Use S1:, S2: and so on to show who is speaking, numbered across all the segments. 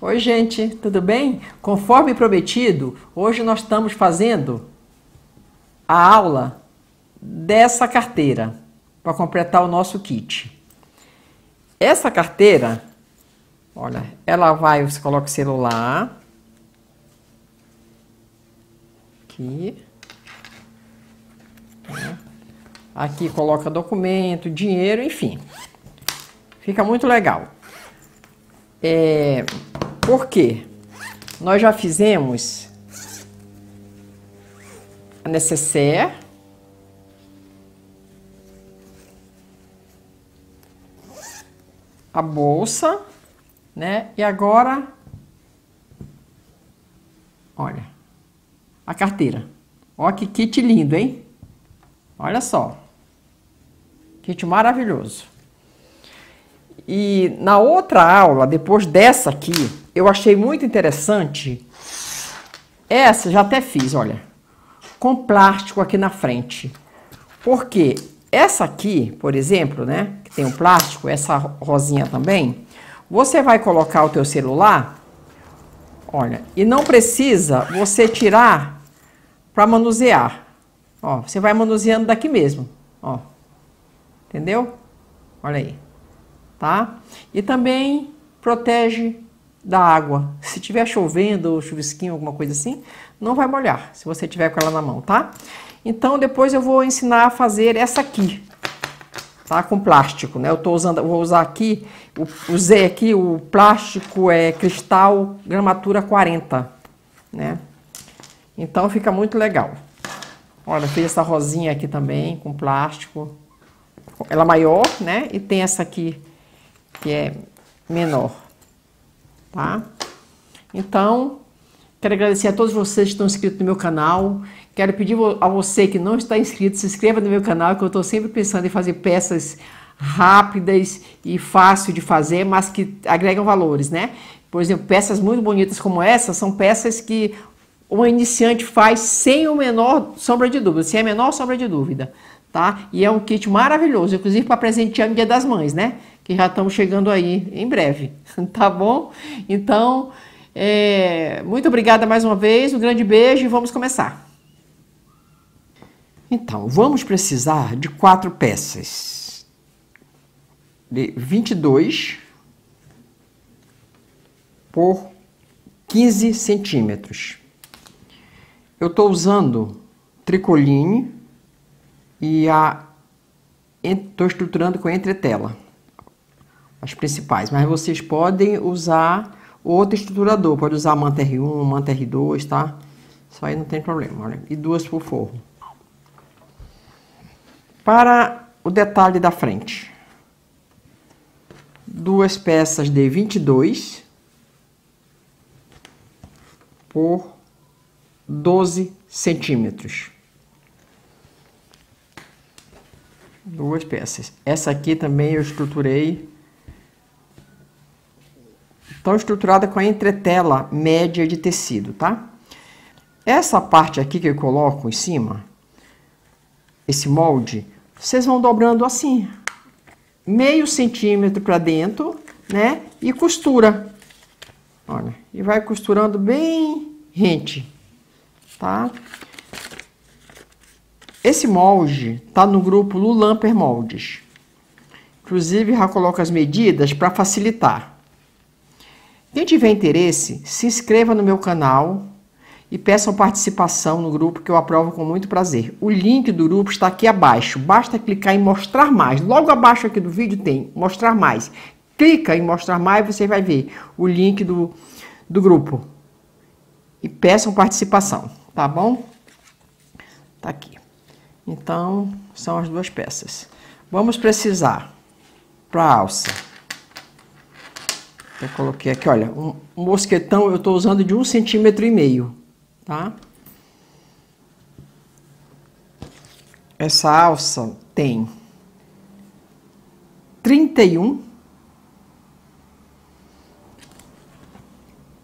S1: Oi, gente, tudo bem? Conforme prometido, hoje nós estamos fazendo a aula dessa carteira para completar o nosso kit. Essa carteira, olha, ela vai, você coloca o celular aqui. Aqui coloca documento, dinheiro, enfim. Fica muito legal. É, por quê? Nós já fizemos a necessaire. A bolsa, né? E agora, olha, a carteira. Olha que kit lindo, hein? Olha só. Kit maravilhoso. E na outra aula, depois dessa aqui, eu achei muito interessante. Essa já até fiz, olha, com plástico aqui na frente. Porque essa aqui, por exemplo, né, que tem um plástico, essa rosinha também, você vai colocar o teu celular, olha, e não precisa você tirar para manusear. Ó, você vai manuseando daqui mesmo, ó. Entendeu? Olha aí tá? E também protege da água. Se tiver chovendo ou chuvisquinho, alguma coisa assim, não vai molhar, se você tiver com ela na mão, tá? Então depois eu vou ensinar a fazer essa aqui, tá? Com plástico, né? Eu tô usando, vou usar aqui, usei aqui o plástico é cristal gramatura 40, né? Então fica muito legal. Olha, fiz essa rosinha aqui também com plástico. Ela maior, né? E tem essa aqui que é menor, tá? Então, quero agradecer a todos vocês que estão inscritos no meu canal. Quero pedir a você que não está inscrito, se inscreva no meu canal, que eu estou sempre pensando em fazer peças rápidas e fácil de fazer, mas que agregam valores, né? Por exemplo, peças muito bonitas como essa são peças que um iniciante faz sem o menor sombra de dúvida, sem a menor sombra de dúvida, tá? E é um kit maravilhoso, inclusive para presentear no Dia das Mães, né? Que já estamos chegando aí em breve, tá bom? Então, é, muito obrigada mais uma vez, um grande beijo e vamos começar. Então, vamos precisar de quatro peças de 22 por 15 centímetros. Eu estou usando tricoline e a estou estruturando com entretela as principais, mas vocês podem usar outro estruturador, pode usar manta R1, manta R2, tá? Isso aí não tem problema, olha. E duas por forro. Para o detalhe da frente. Duas peças de 22 por 12 centímetros. Duas peças. Essa aqui também eu estruturei Estão estruturada com a entretela média de tecido, tá? Essa parte aqui que eu coloco em cima, esse molde, vocês vão dobrando assim, meio centímetro para dentro, né? E costura. Olha, e vai costurando bem rente, tá? Esse molde tá no grupo Lulamper Moldes. Inclusive, já coloco as medidas para facilitar. Quem tiver interesse, se inscreva no meu canal e peçam participação no grupo que eu aprovo com muito prazer. O link do grupo está aqui abaixo. Basta clicar em mostrar mais. Logo abaixo aqui do vídeo tem mostrar mais. Clica em mostrar mais e você vai ver o link do, do grupo. E peçam participação, tá bom? Tá aqui. Então, são as duas peças. Vamos precisar para alça eu coloquei aqui, olha, um, mosquetão eu estou usando de um centímetro e meio, tá? Essa alça tem 31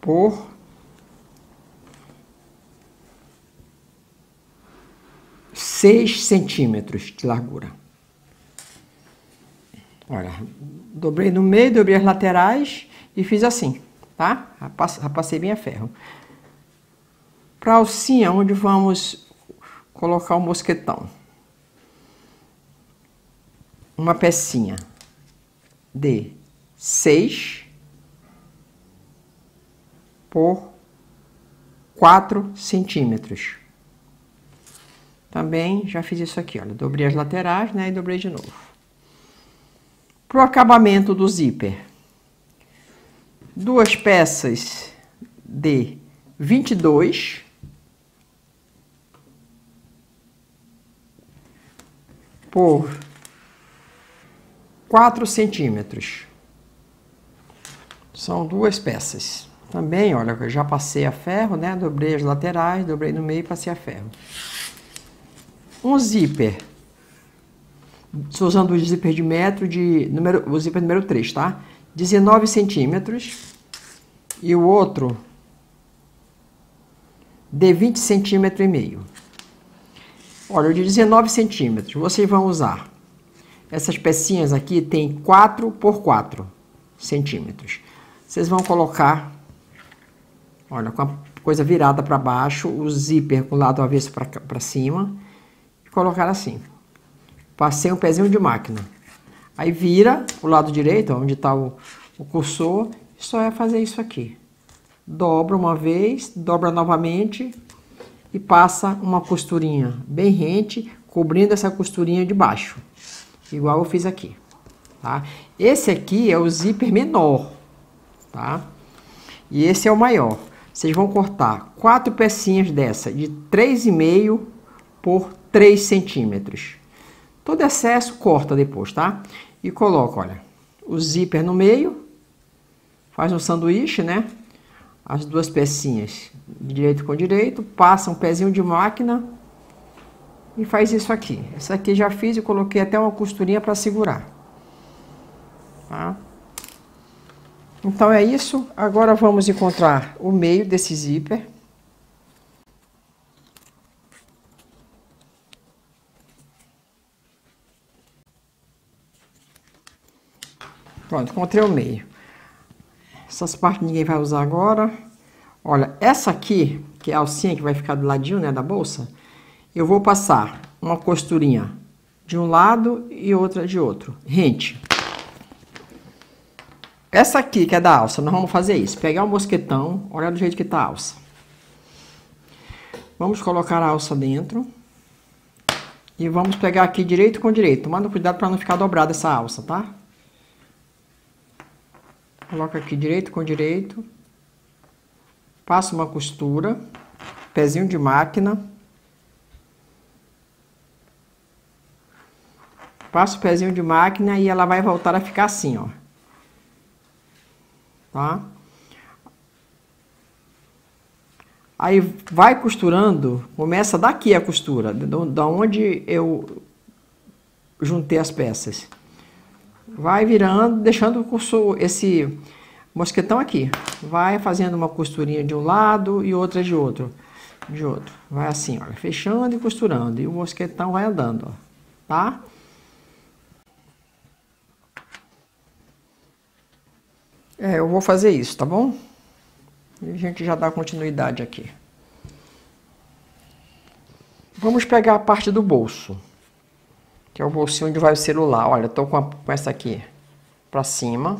S1: por seis centímetros de largura. Olha, dobrei no meio, dobrei as laterais e fiz assim, tá? Passei bem a ferro. Para alcinha, onde vamos colocar o mosquetão. Uma pecinha de 6 por 4 centímetros. Também já fiz isso aqui, olha, dobrei as laterais, né, e dobrei de novo. Para o acabamento do zíper, duas peças de 22 por 4 centímetros. São duas peças. Também, olha, eu já passei a ferro, né? Dobrei as laterais, dobrei no meio e passei a ferro. Um zíper. Estou usando o zíper de metro de número, o zíper número 3, tá? 19 centímetros. E o outro de 20 centímetros e meio. Olha, o de 19 centímetros, vocês vão usar. Essas pecinhas aqui tem 4 por 4 centímetros. Vocês vão colocar Olha, com a coisa virada para baixo, o zíper com o lado avesso para cima e colocar assim. Passei um pezinho de máquina. Aí vira o lado direito, onde está o, o cursor, só é fazer isso aqui. Dobra uma vez, dobra novamente e passa uma costurinha bem rente, cobrindo essa costurinha de baixo. Igual eu fiz aqui, tá? Esse aqui é o zíper menor, tá? E esse é o maior. Vocês vão cortar quatro pecinhas dessa de 3,5 por 3 centímetros. Todo excesso corta depois, tá? E coloca, olha, o zíper no meio, faz um sanduíche, né? As duas pecinhas direito com direito, passa um pezinho de máquina e faz isso aqui. Essa aqui já fiz e coloquei até uma costurinha para segurar. Tá? Então é isso. Agora vamos encontrar o meio desse zíper. Pronto, encontrei o meio. Essas partes ninguém vai usar agora. Olha, essa aqui, que é a alcinha que vai ficar do ladinho, né, da bolsa, eu vou passar uma costurinha de um lado e outra de outro. Rente. Essa aqui, que é da alça, nós vamos fazer isso. Pegar o mosquetão, olha do jeito que tá a alça. Vamos colocar a alça dentro. E vamos pegar aqui direito com direito. Tomando cuidado para não ficar dobrada essa alça, tá? Coloca aqui direito com direito. Passa uma costura. Pezinho de máquina. Passa o pezinho de máquina e ela vai voltar a ficar assim, ó tá? Aí vai costurando, começa daqui a costura, da onde eu juntei as peças. Vai virando, deixando o esse mosquetão aqui. Vai fazendo uma costurinha de um lado e outra de outro. De outro. Vai assim, olha, fechando e costurando. E o mosquetão vai andando, ó, tá? É, eu vou fazer isso, tá bom? E a gente já dá continuidade aqui. Vamos pegar a parte do bolso, que é o bolsinho onde vai o celular. Olha, estou com, com essa aqui para cima.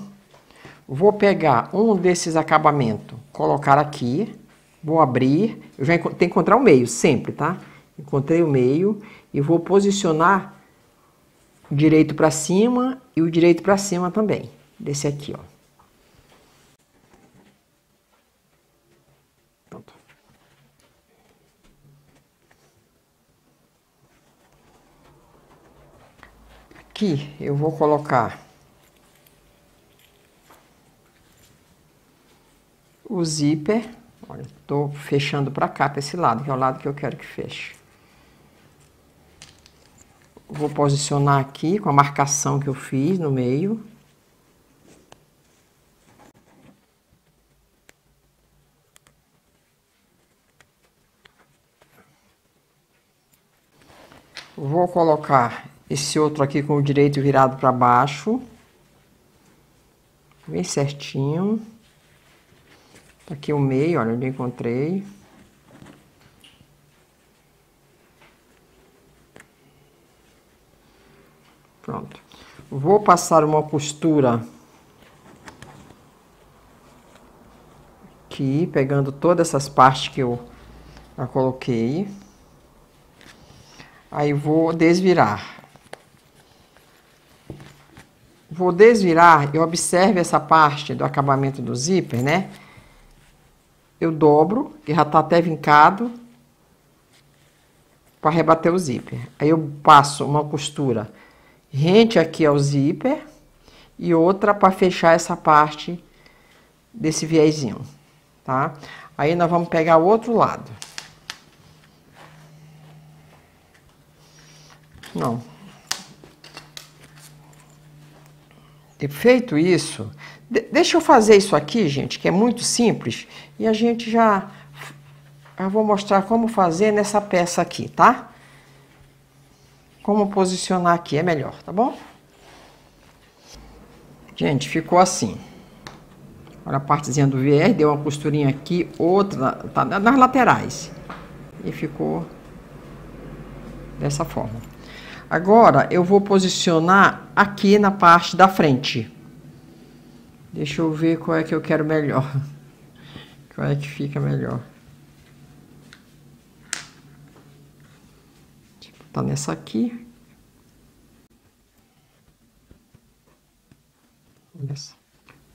S1: Vou pegar um desses acabamentos, colocar aqui. Vou abrir. Eu já tenho que encontrar o meio, sempre, tá? Encontrei o meio e vou posicionar o direito para cima e o direito para cima também. Desse aqui, ó. Aqui eu vou colocar o zíper. Olha, estou fechando para cá, para esse lado, que é o lado que eu quero que feche. Vou posicionar aqui com a marcação que eu fiz no meio. Vou colocar esse outro aqui com o direito virado para baixo. Bem certinho. Tá aqui o meio, olha onde eu encontrei. Pronto. Vou passar uma costura aqui, pegando todas essas partes que eu já coloquei. Aí vou desvirar. Vou desvirar e observe essa parte do acabamento do zíper, né? Eu dobro, que já tá até vincado, para rebater o zíper. Aí eu passo uma costura rente aqui ao zíper e outra para fechar essa parte desse viezinho, tá? Aí nós vamos pegar o outro lado. Não. E feito isso, de deixa eu fazer isso aqui, gente, que é muito simples, e a gente já vou mostrar como fazer nessa peça aqui, tá? Como posicionar aqui é melhor, tá bom? Gente, ficou assim. Olha a partezinha do VR, deu uma costurinha aqui, outra tá nas laterais. E ficou dessa forma. Agora, eu vou posicionar aqui na parte da frente. Deixa eu ver qual é que eu quero melhor. Qual é que fica melhor. Tá nessa aqui.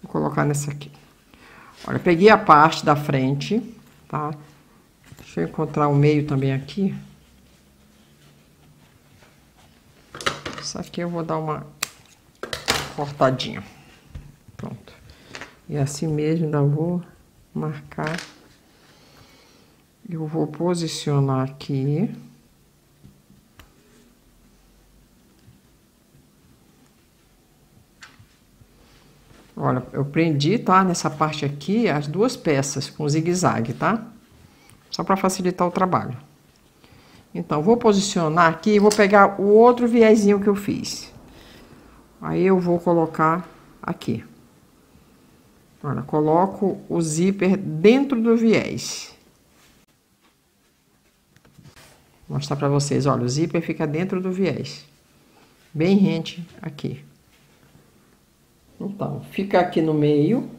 S1: Vou colocar nessa aqui. Olha, peguei a parte da frente, tá? Deixa eu encontrar o meio também aqui. Isso aqui eu vou dar uma cortadinha. Pronto. E assim mesmo ainda vou marcar. Eu vou posicionar aqui. Olha, eu prendi, tá? Nessa parte aqui, as duas peças com zigue-zague, tá? Só para facilitar o trabalho. Então, vou posicionar aqui, vou pegar o outro viezinho que eu fiz. Aí eu vou colocar aqui. Olha, coloco o zíper dentro do viés. Vou mostrar pra vocês, olha, o zíper fica dentro do viés. Bem rente aqui. Então, fica aqui no meio.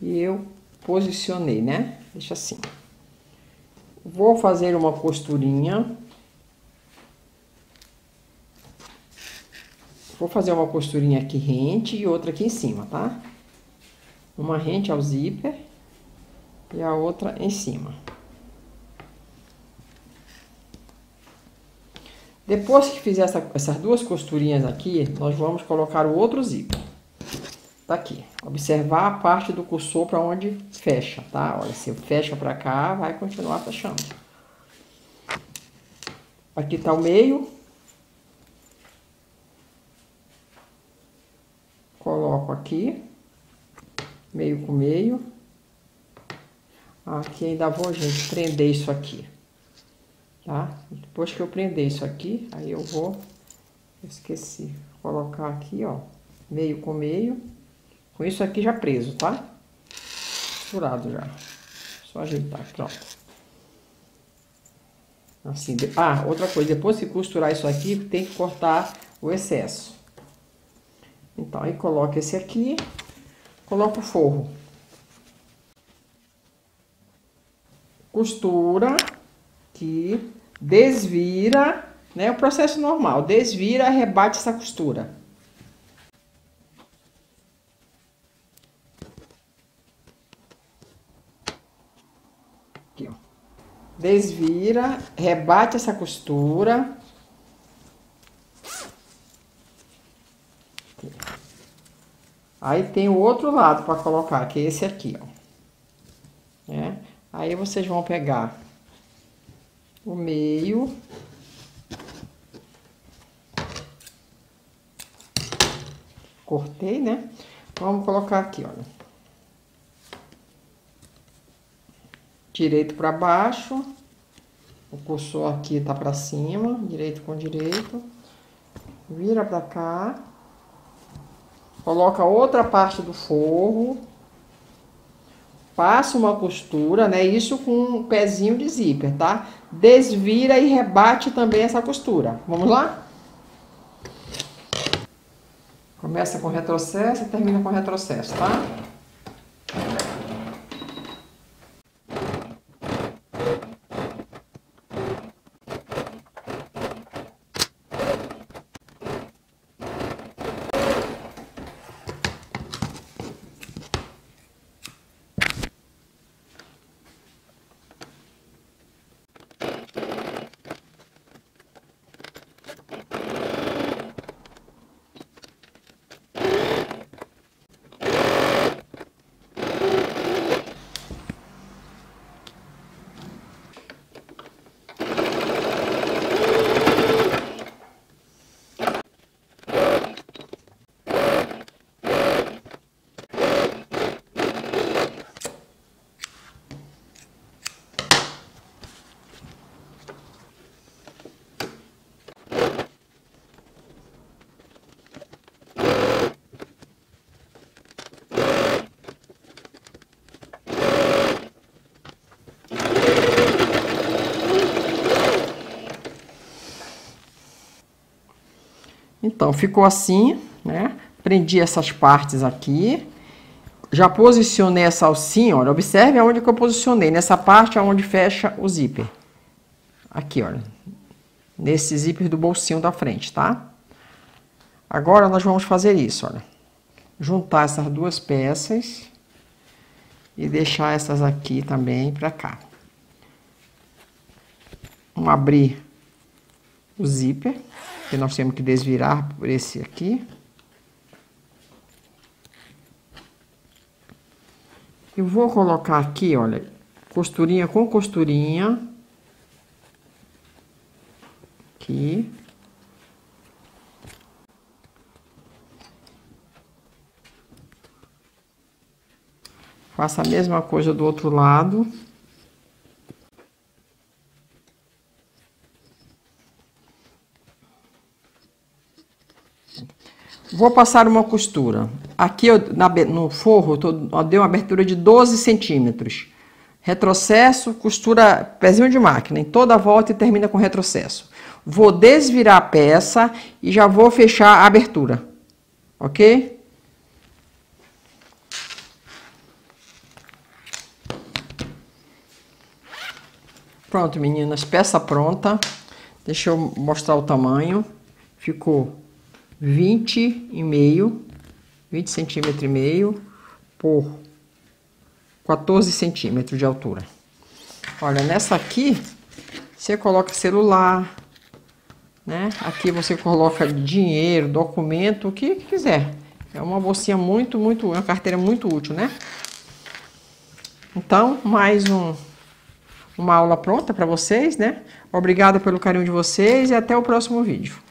S1: E eu posicionei, né? Deixa assim. Vou fazer uma costurinha. Vou fazer uma costurinha aqui rente e outra aqui em cima, tá? Uma rente ao zíper e a outra em cima. Depois que fizer essa, essas duas costurinhas aqui, nós vamos colocar o outro zíper. Tá aqui. Observar a parte do cursor para onde fecha, tá? Olha, se fecha para cá, vai continuar fechando. Aqui tá o meio. Coloco aqui. Meio com meio. Aqui ainda vou, gente, prender isso aqui. Tá? Depois que eu prender isso aqui, aí eu vou... Esqueci. Colocar aqui, ó. Meio com meio. Com isso aqui já preso, tá? Furado já. Só ajeitar, pronto. Assim, ah, outra coisa, depois que costurar isso aqui, tem que cortar o excesso. Então, aí coloca esse aqui, coloca o forro. Costura, aqui, desvira, né? O processo normal, desvira, rebate essa costura. Desvira, rebate essa costura. Aí tem o outro lado para colocar, que é esse aqui, ó. Né? Aí vocês vão pegar o meio. Cortei, né? Vamos colocar aqui, olha. Direito para baixo, o cursor aqui tá para cima, direito com direito, vira para cá, coloca outra parte do forro, passa uma costura, né? Isso com um pezinho de zíper, tá? Desvira e rebate também essa costura. Vamos lá? Começa com retrocesso e termina com retrocesso, tá? Então, ficou assim, né? Prendi essas partes aqui. Já posicionei essa alcinha, olha. Observe aonde que eu posicionei. Nessa parte aonde fecha o zíper. Aqui, olha. Nesse zíper do bolsinho da frente, tá? Agora, nós vamos fazer isso, olha. Juntar essas duas peças. E deixar essas aqui também pra cá. Vamos abrir o zíper que nós temos que desvirar por esse aqui. Eu vou colocar aqui, olha, costurinha com costurinha. Aqui. Faça a mesma coisa do outro lado. Vou passar uma costura. Aqui eu, na, no forro eu, tô, eu dei uma abertura de 12 centímetros. Retrocesso, costura pezinho de máquina em toda a volta e termina com retrocesso. Vou desvirar a peça e já vou fechar a abertura. Ok? Pronto, meninas, peça pronta. Deixa eu mostrar o tamanho. Ficou 20 e meio, 20 centímetros e meio por 14 centímetros de altura. Olha, nessa aqui, você coloca celular, né? Aqui você coloca dinheiro, documento, o que quiser. É uma bolsinha muito, muito, uma carteira muito útil, né? Então, mais um, uma aula pronta para vocês, né? Obrigada pelo carinho de vocês e até o próximo vídeo.